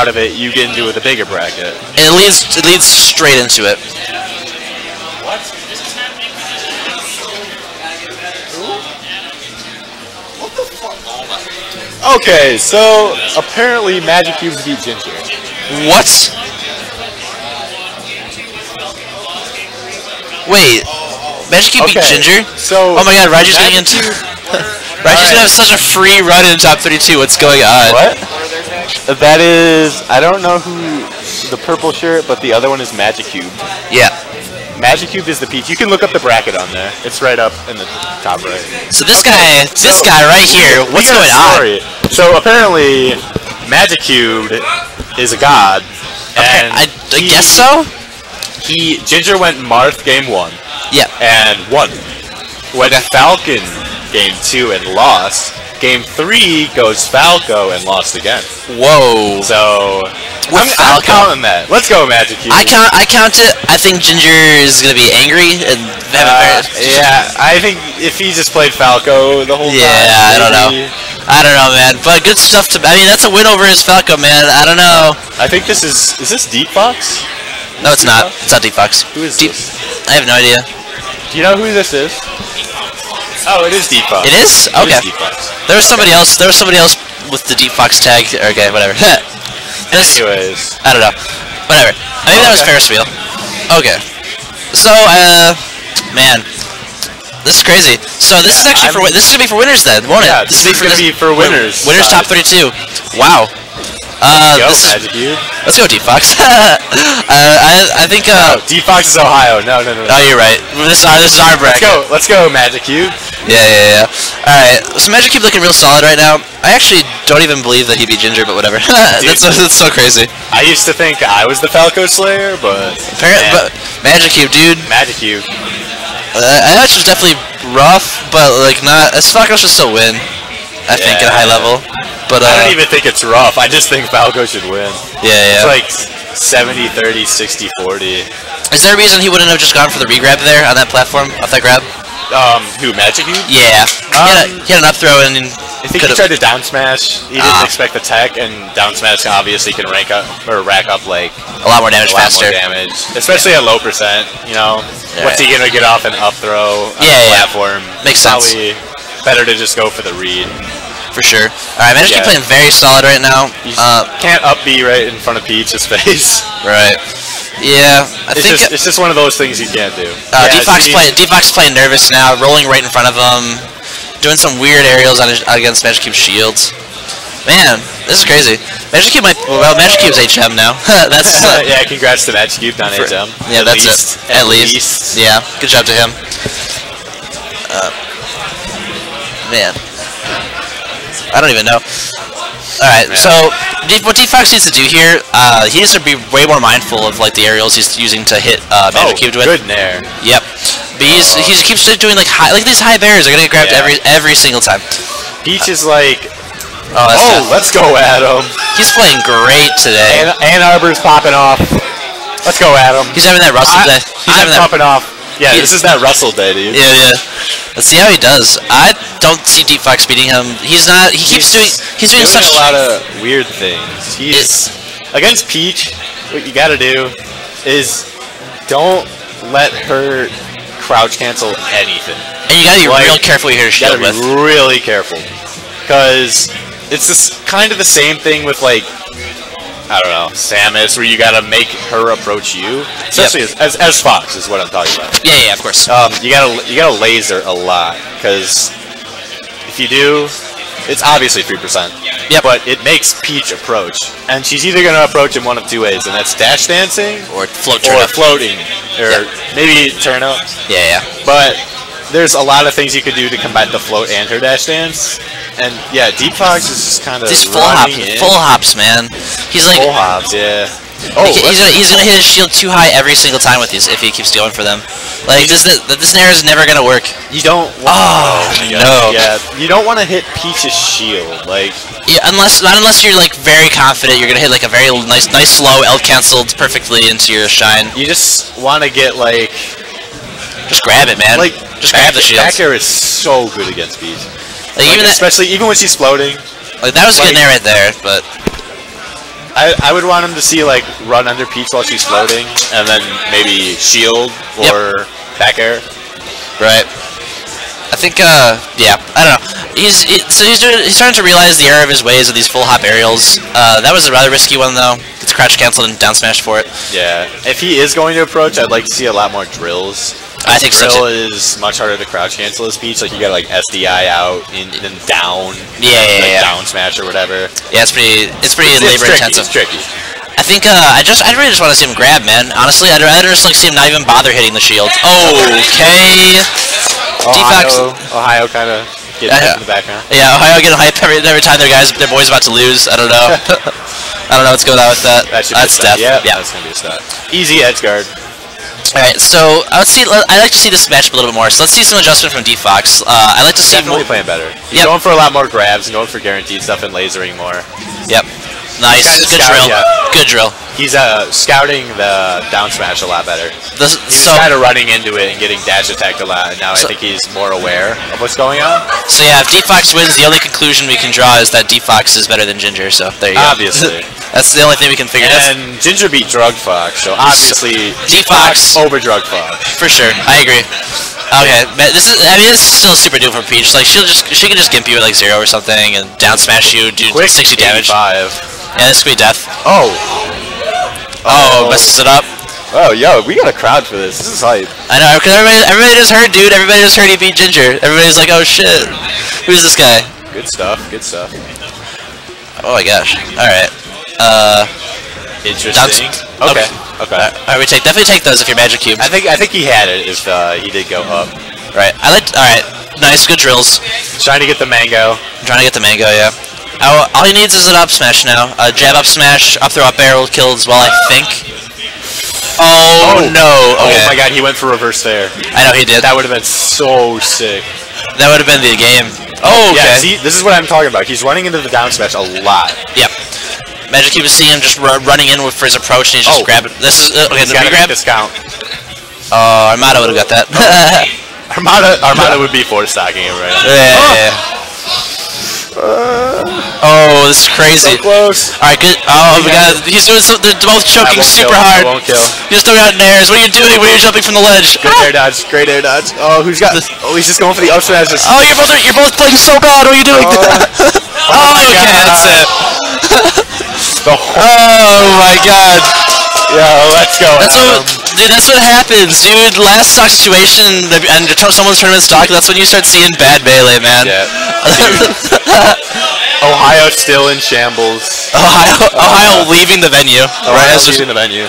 out of it, you get into the bigger bracket. And it leads it leads straight into it. What? Okay, so apparently Magic Cubes beat Ginger. What? Wait, Magic Cube beat Ginger? So Oh my god, Raji's getting Magic into. Cube- Raji's gonna have such a free run in top 32. What's going on? What? That is, I don't know who the purple shirt, but the other one is Magic Cube. Yeah. Magic Cube is the peach. You can look up the bracket on there. It's right up in the top right. So this guy, this guy right here, what's going on? So apparently, Magic Cube is a god, and I, I he- guess so. He Ginger went Marth game one Yeah. and won. Went Falcon game two and lost. Game three goes Falco and lost again. Whoa. So I'm, I'm counting that. Let's go Magic Cube. I count. I count it. I think Ginger is gonna be angry and have Uh, yeah, I think if he just played Falco the whole Yeah, time, I don't know. I don't know, man. But good stuff to. I mean, that's a win over his Falco, man. I don't know. I think this is is this Deep Fox? No, it's not. It's not Deep Fox. Who is Deep? this? I have no idea. Do you know who this is? Oh, it is Deep Fox. It is? It Okay. Deep Fox. There was somebody else. There was somebody else with the Deep Fox tag. Okay, whatever. this, Anyways, I don't know. Whatever. I think that was Okay. Ferris wheel. Okay. So, uh, man, this is crazy. So this is actually for I'm- wi- this is gonna be for winners then, won't Yeah, it? this is gonna be for winners Winners top 32. Wow. Uh, go this is, let's go Deep Fox. uh, I I think uh. Oh, Deep Fox is Ohio. No, no, no. no. Oh, you're right. This is our this is our bracket. Let's go. Let's go Magic Cube. Yeah, yeah, yeah. All right. So Magic Cube looking real solid right now. I actually don't even believe that he beat Ginger, but whatever. that's that's so crazy. I used to think I was the Falco Slayer, but Apparently, man, but Magic Cube, dude. Magic Cube. Uh, I know it's just definitely rough, but like not. As Falco should still win. I think at a high level. But uh, I don't even think it's rough. I just think Falco should win. yeah, yeah. It's like 70, 30, 60, 40. Is there a reason he wouldn't have just gone for the regrab there on that platform off that grab? Um, who Magic Cube? Yeah. he, had a, Um, he had an up throw and. I think he could've- tried to down smash. He didn't Ah. expect the tech, and down smash obviously can rank up or rack up like a lot more damage a lot faster. more damage, especially at low percent. You know, Yeah. what's he gonna get off an up throw on Yeah, yeah. platform? Makes sense. Probably better to just go for the read. For sure. Alright, Magic Cube Yeah. playing very solid right now. You Uh, can't up B right in front of Peach's face. right. Yeah, I It's think just it's just one of those things you can't do. uh, Yeah, D-Fox playing playing nervous now, rolling right in front of him, doing some weird aerials on his, against Magic Cube shields. Man, this is crazy. Magic Cube might well Magic Cube's HM now. that's uh, yeah, congrats to Magic Cube on HM. Yeah, At that's least. it. At, least. Yeah, good job to him. Uh, man, I don't even know. All right, Man. so what D-Fox needs to do here, uh, he needs to be way more mindful of like the aerials he's using to hit uh, Oh, Magic Cube with. good nair. Yep. But he's, he keeps doing like high, like these high bears are gonna get grabbed Yeah. every every single time. Peach is like, Oh, oh, let's go Adam. he's playing great today. Ann, Ann Arbor's popping off. Let's go Adam. he's having that Russell I, day. He's I'm having that. popping off. Yeah, this is that Russell day, dude. Yeah, yeah. Let's see how he does. I don't see Deep Fox beating him. He's not. He keeps doing. He's doing such. a lot of weird things. He's against Peach. What you gotta do is don't let her crouch cancel anything. and you gotta be like, real careful here. You gotta be with. really careful because it's this kind of the same thing with like I don't know Samus, where you gotta make her approach you, especially as, as as Fox is what I'm talking about. Yeah, yeah, of course. Um, you gotta you gotta laser a lot because if you do, it's obviously three percent. Yep. But it makes Peach approach, and she's either gonna approach in one of two ways, and that's dash dancing Or float or up. floating, or Yep. maybe turn up. Yeah, yeah. But there's a lot of things you could do to combat the float and her dash dance, and yeah, Deep Fox is just kind of These full hops, in. full hops, man. He's like, full hops, yeah. Oh, he- he's gonna, he's gonna hit his shield too high every single time with these if he keeps going for them. Like this, this, this nair is never gonna work. you don't. Oh, my no. Yeah, you don't want to hit Peach's shield, like. Yeah, unless not unless you're like very confident you're gonna hit like a very nice, nice slow L canceled perfectly into your shine. You just want to get like Just grab it, man. like just grab the shield. Back air is so good against Peach. Like, Like, even that, especially even when she's floating. like that was a good like- right there, but I, I would want him to see like run under Peach while she's floating, and then maybe shield Yep. or back air. Right. I think, uh, yeah, I don't know. He's he, so he's, he's starting to realize the error of his ways with these full hop aerials. Uh, that was a rather risky one though. Gets crouch canceled and down smash for it. Yeah. If he is going to approach, I'd like to see a lot more drills. I think so, Drill too. is much harder to crouch cancel as Peach. Like you got like SDI out and then down. Yeah, yeah, like yeah. Down smash or whatever. Yeah, it's pretty it's pretty It's labor tricky, intensive. It's tricky. I think uh, I just I really just want to see him grab, man. Honestly, I'd rather just like see him not even bother hitting the shield. Okay. Defox. Ohio, Ohio kind of getting Yeah. in the background. Yeah, Ohio getting hype every, every time their guys their boys about to lose. I don't know. I don't know what's going on with that. That should That's be a stat. death. Yeah, yeah. that's gonna be a stat. Easy edge guard. All right, so I would see. I like to see this matchup a little bit more. So let's see some adjustment from DFox. Uh, I like to see more. Definitely playing better. He's Yep. going for a lot more grabs going for guaranteed stuff and lasering more. Yep. Nice. Good drill. yeah. Good drill. He's uh, scouting the down smash a lot better. This, He's so, kind of running into it and getting dash attacked a lot, and now So- I think he's more aware of what's going on. so yeah, if DFox wins, the only conclusion we can draw is that DFox is better than Ginger. So there you go. Obviously. That's the only thing we can figure. out. And Ginger beat Druggedfox, so obviously D-Fox. over Druggedfox. for sure. I agree. Okay, but this is. I mean, it's still super doable for Peach. Like she'll just she can just gimp you at like zero or something and down smash you, do Quick 60 damage. 85. Yeah, this could be death. Oh. Oh, messes it up. Oh, yo, we got a crowd for this. This is hype. I know, because everybody, everybody just heard, dude. Everybody just heard he beat Ginger. Everybody's like, oh shit, who's this guy? Good stuff. Good stuff. Oh my gosh. All right. Uh, Interesting. Down- Okay. Okay. all right. We take definitely take those if you're Magic Cube. I think I think he had it if uh, he did go up. Right. I like. All right. Nice, good drills. Trying to get the mango. I'm trying to get the mango. Yeah. All, all he needs is an up smash now. A jab up smash, up throw up barrel kill as well. I think. Oh, no. Okay. Oh my god, he went for reverse fair. I know he did. That would have been so sick. That would have been the game. Oh, okay. Yeah, see, this is what I'm talking about. He's running into the down smash a lot. Yep. Magic Cube seeing him just ru- running in with for his approach, and he's just Oh. grabbing. This is uh, okay. He's The got to make re-grab. this count. Oh, Armada would have got that. Armada, Armada would be four stacking him right now. yeah. Oh, Uh, oh, this is crazy. So close. All right, good. Oh my God, he's doing so. They're both choking super kill. hard. That won't kill. He's throwing out airs. What are you doing? What are you jumping from the ledge? Good air dodge. Great air dodge. Oh, who's got? Oh, he's just going for the up smash. Just- Oh, you're both you're both playing so bad. What are you doing? Oh, oh, oh my okay, God. that's it. Oh my God. yeah, let's go. That's Adam. what, um, dude. That's what happens, dude. Last stock situation the- and someone's tournament stock. That's when you start seeing bad melee, man. Yeah. Ohio still in shambles. Ohio, Ohio leaving the venue. Ohio as- leaving the venue.